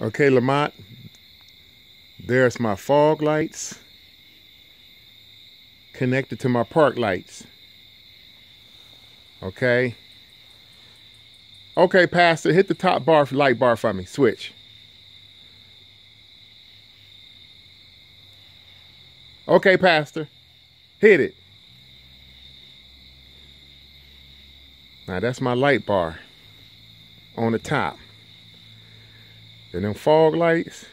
Okay, Lamont, there's my fog lights connected to my park lights. Okay. Okay, Pastor, hit the top bar light bar for me. Switch. Okay, Pastor. Hit it. Now that's my light bar on the top. And them fog lights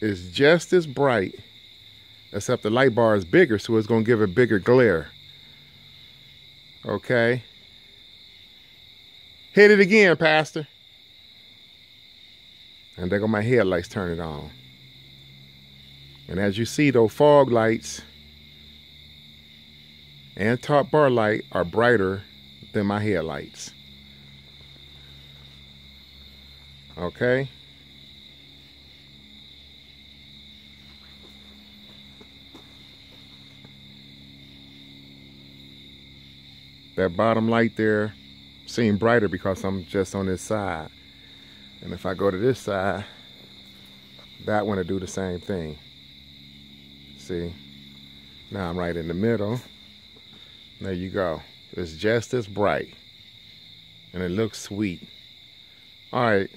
is just as bright, except the light bar is bigger, so it's gonna give a bigger glare. Okay. Hit it again, Pastor. And there go my headlights turning on. And as you see, those fog lights and top bar light are brighter than my headlights. Okay. That bottom light there seem brighter because I'm just on this side. And if I go to this side, that one will do the same thing. See? Now I'm right in the middle. There you go. It's just as bright. And it looks sweet. All right.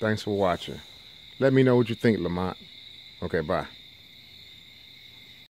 Thanks for watching. Let me know what you think, Lamont. Okay, bye.